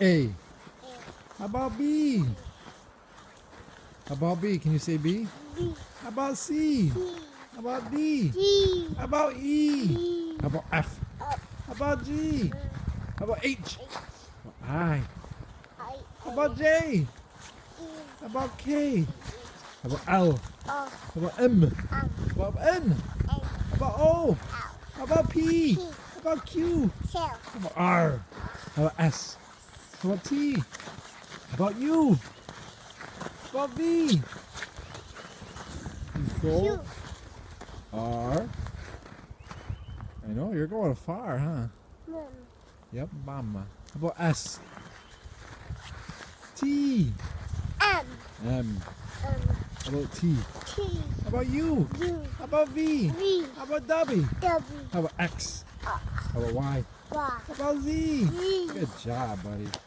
A. How about B? How about B? Can you say B? B, How about C? D, How about D? D, How about E? E, How about F? F, How about G? How about H? H, I. I, How about J? E, How about K? How about L? O, How about M? M, How about N? N, How about O? L, How about P? P, How about Q? Q, How about R? How about S? About T? How about you. About V? Control Q, R. I know you're going far, huh? M, Yep, mama. How about S? T. M, M. M, How about T? T, How about U? U, How about V? V, How about W? W, How about X? How about Y? Y, How about Z? Z. Good job, buddy.